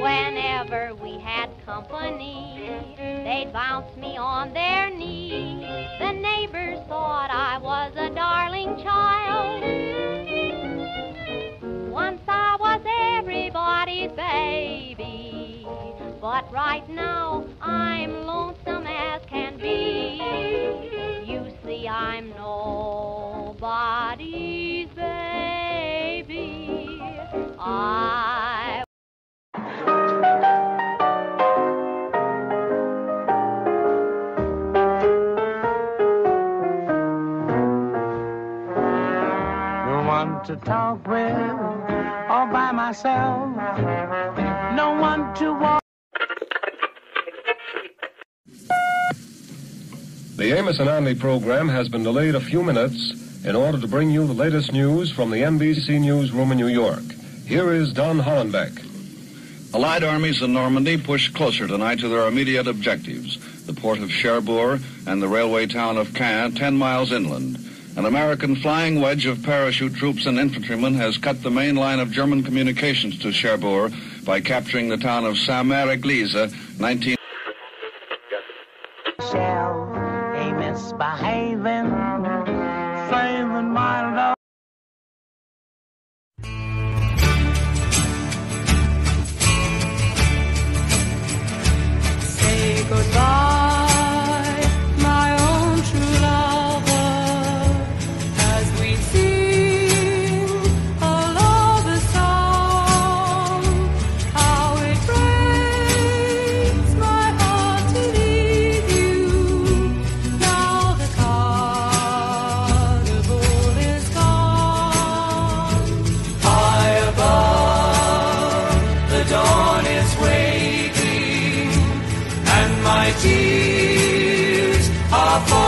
Whenever we had company, they'd bounce me on their knee. The neighbors thought I was a darling child. Once I was everybody's baby, but right now I'm lonesome as can be. You see, I'm nobody's to talk with, all by myself. No one to walk. The Amos and Andy program has been delayed a few minutes in order to bring you the latest news from the NBC newsroom in New York. Here is Don Hollenbeck. Allied armies in Normandy push closer tonight to their immediate objectives, the port of Cherbourg and the railway town of Caen, 10 miles inland. An American flying wedge of parachute troops and infantrymen has cut the main line of German communications to Cherbourg by capturing the town of Sainte-Mère-Église, 19... Shall a misbehaving, tears are falling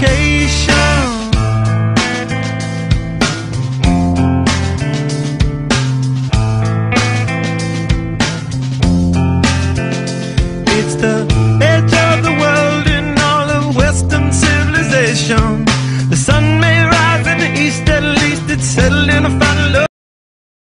vacation.